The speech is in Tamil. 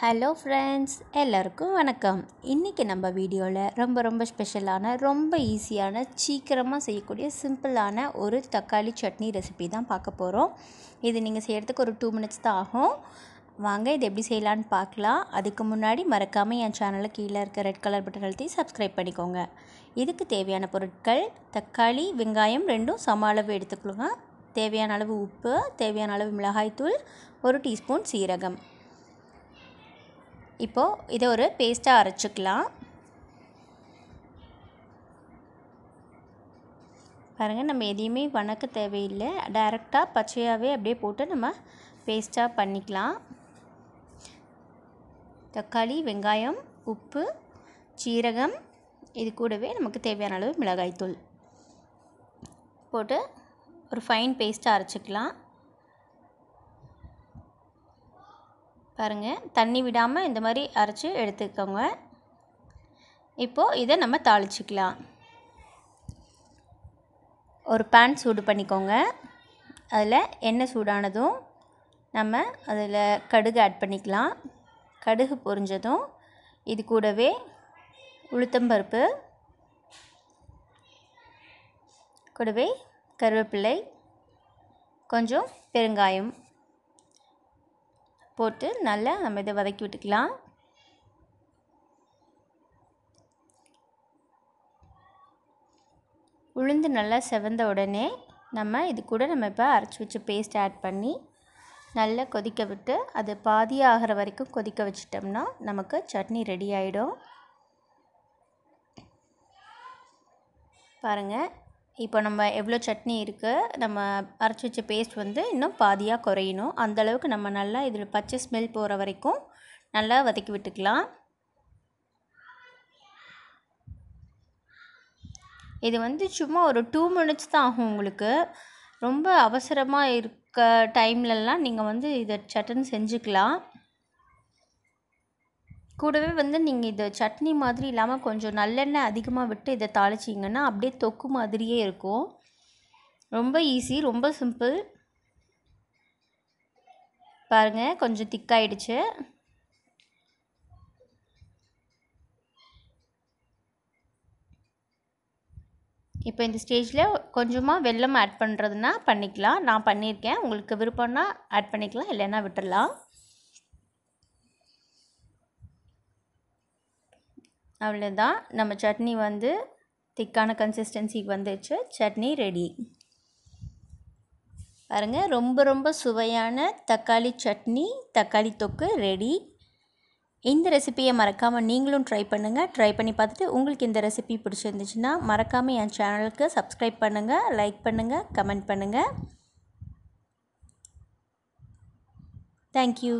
ஹலோ ஃப்ரெண்ட்ஸ் எல்லாருக்கும் வணக்கம். இன்றைக்கி நம்ம வீடியோவில் ரொம்ப ரொம்ப ஸ்பெஷலான ரொம்ப ஈஸியான சீக்கிரமாக செய்யக்கூடிய சிம்பிளான ஒரு தக்காளி சட்னி ரெசிபி தான் பார்க்க போகிறோம் இது நீங்கள் செய்கிறதுக்கு ஒரு டூ மினிட்ஸ் தான் ஆகும். வாங்க இது எப்படி செய்யலான்னு பார்க்கலாம். அதுக்கு முன்னாடி மறக்காமல் என் சேனலில் கீழே இருக்க ரெட் கலர் பட்டன் அழுத்தி சப்ஸ்கிரைப் பண்ணிக்கோங்க. இதுக்கு தேவையான பொருட்கள் தக்காளி வெங்காயம் ரெண்டும் சம அளவு எடுத்துக்கொள்ளுங்க தேவையான அளவு உப்பு தேவையான அளவு மிளகாய்த்தூள் ஒரு டீஸ்பூன் சீரகம். இப்போது இதை ஒரு பேஸ்ட்டாக அரைச்சிக்கலாம். பாருங்கள் நம்ம எதையுமே வணக்க தேவையில்லை. டைரெக்டாக பச்சையாகவே அப்படியே போட்டு நம்ம பேஸ்ட்டாக பண்ணிக்கலாம். தக்காளி வெங்காயம் உப்பு சீரகம் இது கூடவே நமக்கு தேவையான அளவு மிளகாய்த்தூள். போட்டு ஒரு ஃபைன் பேஸ்ட்டாக அரைச்சிக்கலாம். பாருங்கள் தண்ணி விடாமல் இந்த மாதிரி அரைச்சி எடுத்துக்கோங்க. இப்போது இதை நம்ம தாளிச்சிக்கலாம். ஒரு பேன் சூடு பண்ணிக்கோங்க. அதில் எண்ணெய் சூடானதும் நம்ம அதில் கடுகு ஆட் பண்ணிக்கலாம். கடுகு பொரிஞ்சதும் இது கூடவே உளுத்தம்பருப்பு கூடவே கருவேப்பிலை கொஞ்சம் பெருங்காயம். போட்டு நல்லா நம்ம இதை வதக்கி விட்டுக்கலாம். உளுந்து நல்லா செவந்த உடனே நம்ம இது கூட நம்ம இப்போ அரைச்சி வச்ச பேஸ்ட் ஆட் பண்ணி நல்லா கொதிக்க விட்டு அது பாதி ஆகிற வரைக்கும் கொதிக்க வச்சிட்டோம்னா நமக்கு சட்னி ரெடி ஆகிடும் பாருங்கள் இப்போ நம்ம எவ்வளோ சட்னி இருக்குது நம்ம அரைச்சி வச்ச பேஸ்ட் வந்து இன்னும் பாதியாக குறையணும். அந்தளவுக்கு நம்ம நல்லா இதில் பச்சை ஸ்மெல் போகிற வரைக்கும் நல்லா வதக்கி விட்டுக்கலாம். இது வந்து சும்மா ஒரு டூ மினிட்ஸ் தான் ஆகும் உங்களுக்கு. ரொம்ப அவசரமாக இருக்க டைம்லலாம் நீங்கள் வந்து இதை சட்டன் செஞ்சுக்கலாம். கூடவே வந்து நீங்கள் இதை சட்னி மாதிரி இல்லாமல் கொஞ்சம் நல்லெண்ணெய் அதிகமாக விட்டு இதை தாளிச்சிங்கன்னா அப்படியே தொக்கு மாதிரியே இருக்கும். ரொம்ப ஈஸி ரொம்ப சிம்பிள். பாருங்கள் கொஞ்சம் திக்காயிடுச்சு. இப்போ இந்த ஸ்டேஜில் கொஞ்சமாக வெள்ளம் ஆட் பண்ணுறதுனா பண்ணிக்கலாம். நான் பண்ணியிருக்கேன். உங்களுக்கு விருப்பம்னா ஆட் பண்ணிக்கலாம் இல்லைன்னா விட்டுடலாம் அவ்வளோதான் நம்ம சட்னி வந்து திக்கான கன்சிஸ்டன்சிக்கு வந்துடுச்சு சட்னி ரெடி பாருங்கள் ரொம்ப ரொம்ப சுவையான தக்காளி சட்னி தக்காளி தொக்கு ரெடி இந்த ரெசிப்பியை மறக்காமல் நீங்களும் ட்ரை பண்ணுங்கள் ட்ரை பண்ணி பார்த்துட்டு உங்களுக்கு இந்த ரெசிபி பிடிச்சிருந்துச்சுன்னா மறக்காமல் என் சேனலுக்கு சப்ஸ்கிரைப் பண்ணுங்கள் லைக் பண்ணுங்கள் கமெண்ட் பண்ணுங்கள் தேங்க்யூ